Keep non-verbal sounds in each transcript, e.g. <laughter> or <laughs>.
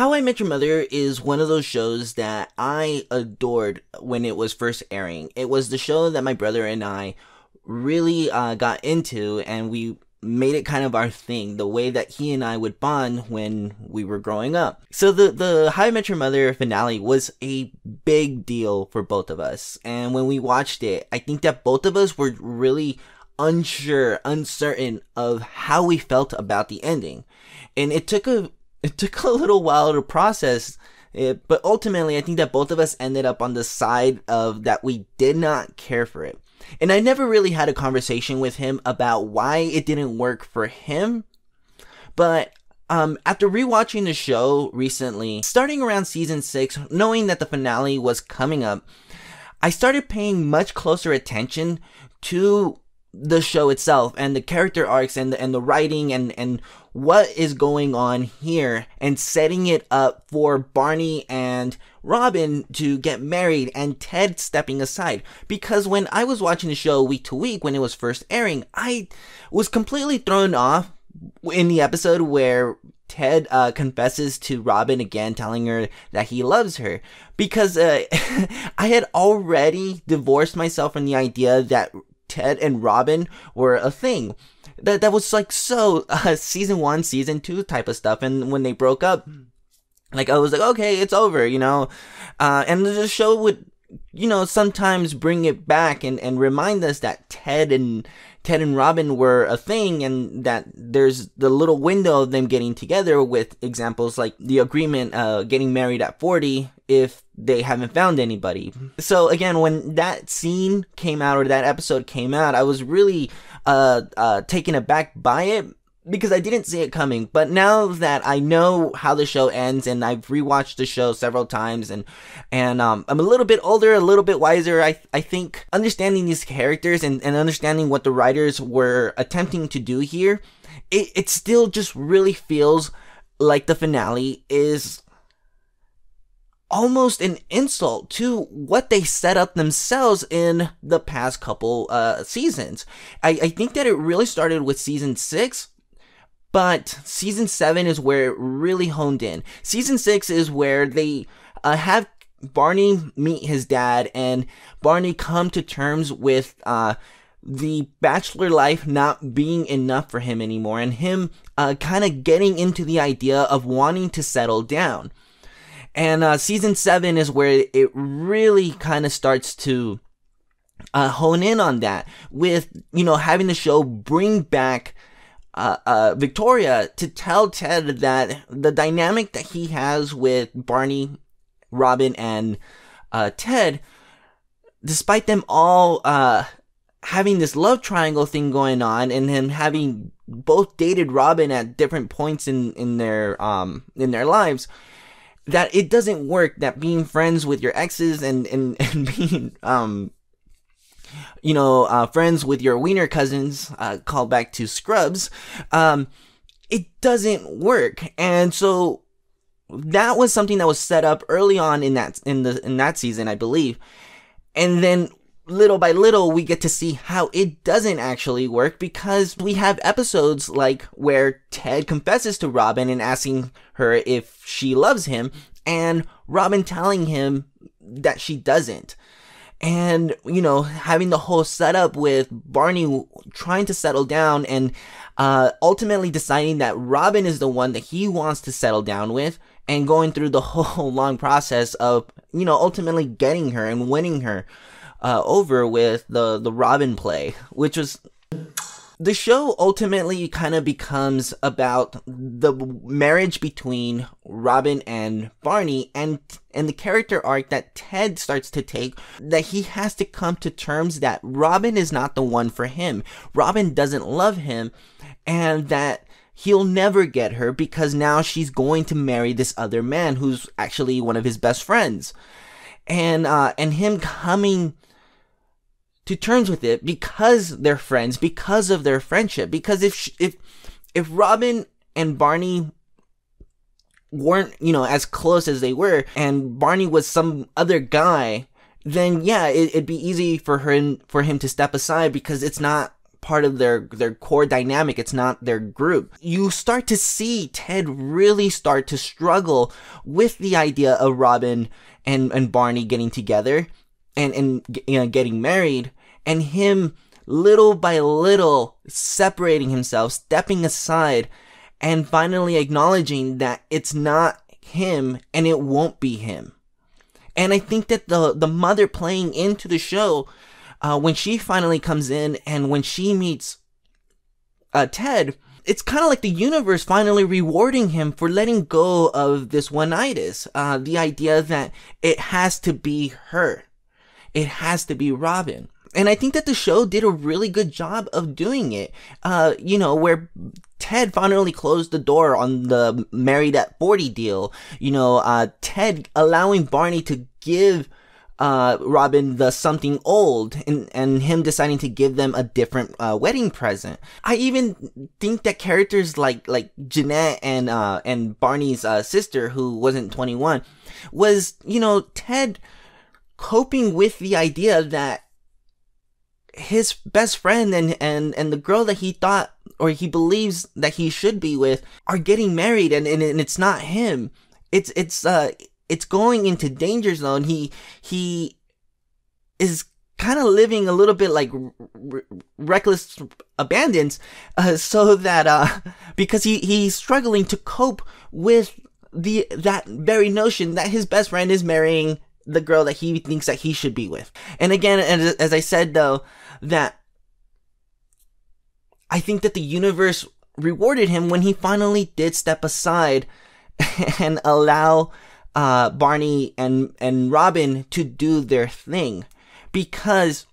How I Met Your Mother is one of those shows that I adored when it was first airing. It was the show that my brother and I really uh, got into, and we made it kind of our thing, the way that he and I would bond when we were growing up. So the the How I Met Your Mother finale was a big deal for both of us, and when we watched it, I think that both of us were really unsure, uncertain of how we felt about the ending, and it took a it took a little while to process it, but ultimately, I think that both of us ended up on the side of that we did not care for it. And I never really had a conversation with him about why it didn't work for him. But um, after rewatching the show recently, starting around season six, knowing that the finale was coming up, I started paying much closer attention to the show itself and the character arcs and the, and the writing and and what is going on here and setting it up for Barney and Robin to get married and Ted stepping aside. Because when I was watching the show week to week when it was first airing I was completely thrown off in the episode where Ted uh, confesses to Robin again, telling her that he loves her. Because uh, <laughs> I had already divorced myself from the idea that Ted and Robin were a thing. That that was like so <laughs> uh, season one, season two type of stuff. And when they broke up, like I was like, okay, it's over, you know. Uh, and the show would, you know, sometimes bring it back and and remind us that Ted and Ted and Robin were a thing and that there's the little window of them getting together with examples like the agreement uh, getting married at 40 if they haven't found anybody. So again, when that scene came out or that episode came out, I was really uh, uh, taken aback by it because I didn't see it coming. But now that I know how the show ends and I've rewatched the show several times and and um, I'm a little bit older, a little bit wiser, I I think understanding these characters and, and understanding what the writers were attempting to do here, it, it still just really feels like the finale is almost an insult to what they set up themselves in the past couple uh, seasons. I, I think that it really started with season six but season seven is where it really honed in. Season six is where they uh, have Barney meet his dad and Barney come to terms with uh, the bachelor life not being enough for him anymore and him uh, kind of getting into the idea of wanting to settle down. And uh, season seven is where it really kind of starts to uh, hone in on that with, you know, having the show bring back uh, uh, Victoria to tell Ted that the dynamic that he has with Barney, Robin, and uh, Ted, despite them all uh, having this love triangle thing going on, and him having both dated Robin at different points in in their um in their lives, that it doesn't work. That being friends with your exes and and, <laughs> and being um you know, uh, friends with your wiener cousins, uh, call back to Scrubs, um, it doesn't work. And so that was something that was set up early on in that in the in that season, I believe. And then little by little we get to see how it doesn't actually work because we have episodes like where Ted confesses to Robin and asking her if she loves him and Robin telling him that she doesn't. And you know having the whole setup with Barney trying to settle down and uh, ultimately deciding that Robin is the one that he wants to settle down with and going through the <laughs> whole long process of you know ultimately getting her and winning her uh, over with the the Robin play which was the show ultimately kind of becomes about the marriage between Robin and Barney and and the character arc that Ted starts to take that he has to come to terms that Robin is not the one for him. Robin doesn't love him and that he'll never get her because now she's going to marry this other man who's actually one of his best friends. And uh and him coming to terms with it because they're friends, because of their friendship. Because if if if Robin and Barney weren't, you know, as close as they were, and Barney was some other guy, then yeah, it, would be easy for her for him to step aside because it's not part of their their core dynamic. It's not their group. You start to see Ted really start to struggle with the idea of Robin and and Barney getting together and and you know, getting married and him little by little separating himself, stepping aside and finally acknowledging that it's not him and it won't be him. And I think that the the mother playing into the show uh, when she finally comes in and when she meets uh, Ted, it's kind of like the universe finally rewarding him for letting go of this one-itis. Uh, the idea that it has to be her. It has to be Robin. And I think that the show did a really good job of doing it. Uh, you know, where Ted finally closed the door on the married at 40 deal. You know, uh, Ted allowing Barney to give uh, Robin the something old and, and him deciding to give them a different uh, wedding present. I even think that characters like like Jeanette and uh, and Barney's uh, sister who wasn't 21 was, you know, Ted coping with the idea that his best friend and, and, and the girl that he thought or he believes that he should be with are getting married and, and, and it's not him. It's, it's, uh, it's going into danger zone. He, he is kind of living a little bit like reckless abandons, uh, so that, uh, <laughs> because he, he's struggling to cope with the, that very notion that his best friend is marrying the girl that he thinks that he should be with. And again, as, as I said though, that I think that the universe rewarded him when he finally did step aside <laughs> and allow uh, Barney and and Robin to do their thing, because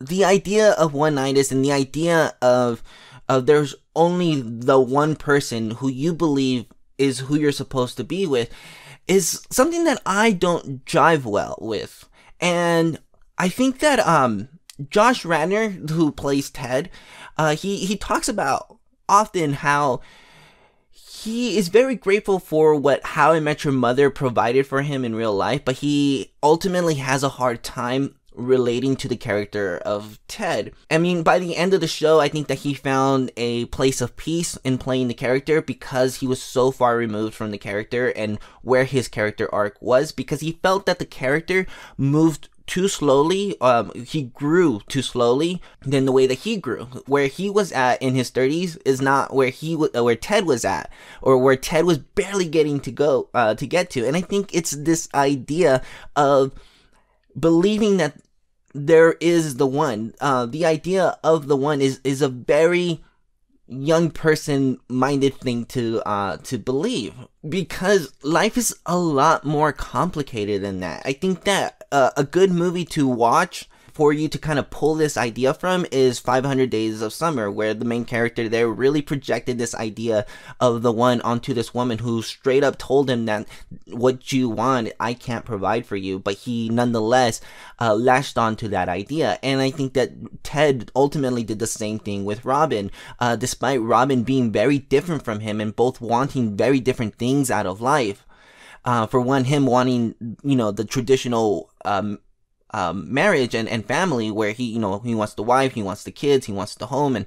the idea of one-itis and the idea of of there's only the one person who you believe is who you're supposed to be with is something that I don't jive well with. And I think that um Josh Radnor, who plays Ted, uh, he he talks about often how he is very grateful for what How I Met Your Mother provided for him in real life, but he ultimately has a hard time relating to the character of Ted. I mean, by the end of the show, I think that he found a place of peace in playing the character because he was so far removed from the character and where his character arc was because he felt that the character moved too slowly. Um, he grew too slowly than the way that he grew. Where he was at in his 30s is not where he uh, where Ted was at, or where Ted was barely getting to go uh, to get to. And I think it's this idea of believing that there is the one. Uh, the idea of the one is is a very young person minded thing to uh to believe because life is a lot more complicated than that. I think that uh, a good movie to watch for you to kind of pull this idea from is 500 Days of Summer, where the main character there really projected this idea of the one onto this woman who straight up told him that what you want, I can't provide for you, but he nonetheless uh, latched onto that idea. And I think that Ted ultimately did the same thing with Robin, uh, despite Robin being very different from him and both wanting very different things out of life. Uh, for one, him wanting, you know, the traditional um, um, marriage and, and family where he, you know, he wants the wife, he wants the kids, he wants the home and,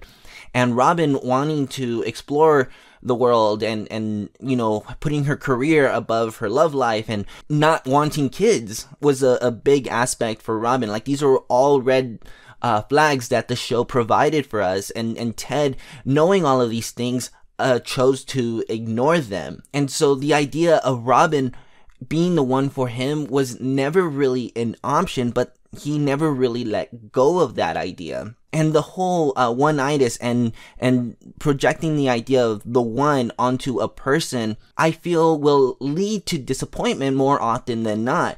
and Robin wanting to explore the world and, and, you know, putting her career above her love life and not wanting kids was a, a big aspect for Robin. Like these are all red, uh, flags that the show provided for us and, and Ted knowing all of these things, uh, chose to ignore them. And so the idea of Robin being the one for him was never really an option, but he never really let go of that idea. And the whole uh, one-itis and and projecting the idea of the one onto a person, I feel will lead to disappointment more often than not,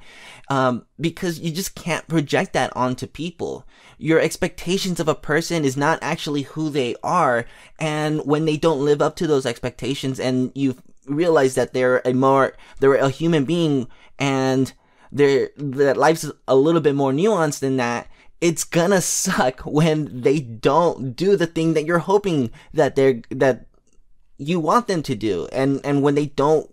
um, because you just can't project that onto people. Your expectations of a person is not actually who they are, and when they don't live up to those expectations, and you realize that they're a more they're a human being and their that life's a little bit more nuanced than that it's gonna suck <laughs> when they don't do the thing that you're hoping that they're that you want them to do. And and when they don't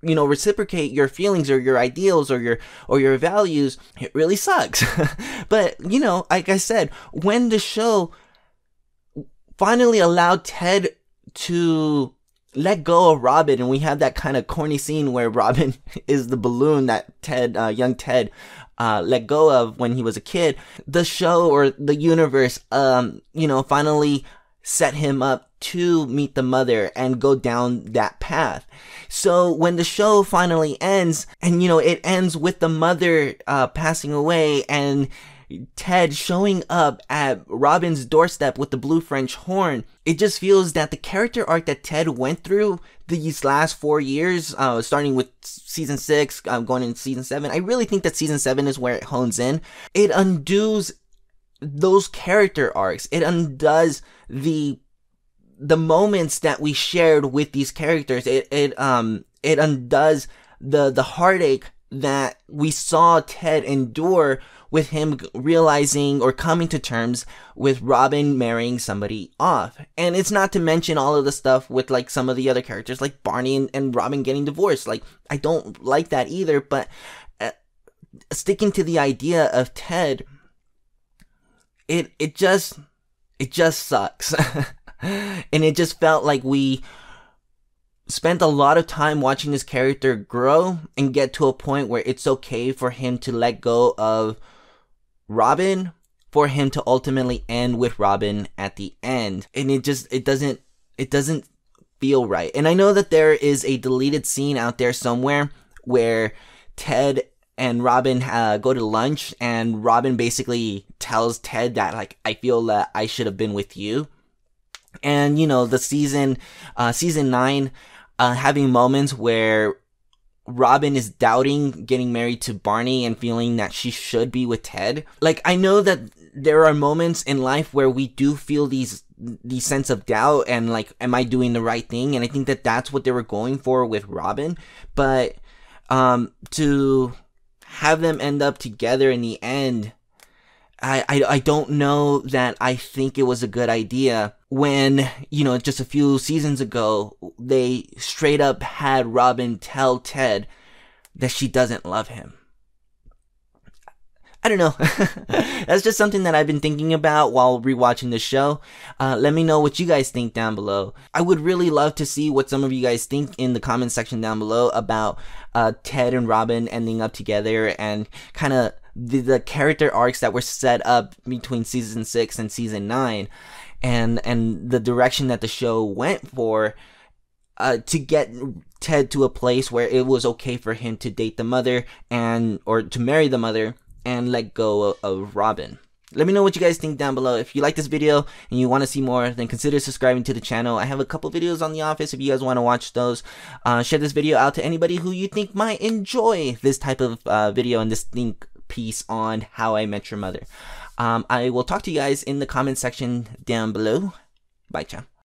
you know reciprocate your feelings or your ideals or your or your values it really sucks. <laughs> But you know like i said when the show finally allowed ted to let go of robin and we have that kind of corny scene where robin <laughs> is the balloon that ted uh, young ted uh, let go of when he was a kid the show or the universe um you know finally set him up to meet the mother and go down that path. So when the show finally ends, and you know, it ends with the mother uh, passing away and Ted showing up at Robin's doorstep with the blue French horn, it just feels that the character arc that Ted went through these last four years, uh, starting with season six, um, going into season seven, I really think that season seven is where it hones in. It undoes those character arcs. It undoes the the moments that we shared with these characters. It it um it undoes the the heartache that we saw Ted endure with him realizing or coming to terms with Robin marrying somebody off. And it's not to mention all of the stuff with like some of the other characters like Barney and, and Robin getting divorced. Like I don't like that either, but uh, sticking to the idea of Ted it it just it just sucks. <laughs> and it just felt like we spent a lot of time watching this character grow and get to a point where it's okay for him to let go of Robin for him to ultimately end with Robin at the end. And it just it doesn't it doesn't feel right. And I know that there is a deleted scene out there somewhere where Ted and Robin uh, go to lunch, and Robin basically tells Ted that like I feel that I should have been with you, and you know the season, uh, season nine, uh, having moments where Robin is doubting getting married to Barney and feeling that she should be with Ted. Like I know that there are moments in life where we do feel these these sense of doubt and like am I doing the right thing? And I think that that's what they were going for with Robin. But um to have them end up together in the end, I, I, I don't know that I think it was a good idea when, you know, just a few seasons ago, they straight up had Robin tell Ted that she doesn't love him. I don't know. <laughs> That's just something that I've been thinking about while rewatching the show. Uh, let me know what you guys think down below. I would really love to see what some of you guys think in the comment section down below about uh, Ted and Robin ending up together and kind of the, the character arcs that were set up between season six and season nine, and and the direction that the show went for. Uh, to get Ted to a place where it was okay for him to date the mother and or to marry the mother and let go of Robin. Let me know what you guys think down below. If you like this video and you want to see more, then consider subscribing to the channel. I have a couple videos on The Office if you guys want to watch those. Uh, share this video out to anybody who you think might enjoy this type of uh, video and this think piece on How I Met Your Mother. Um, I will talk to you guys in the comment section down below. Bye, ciao.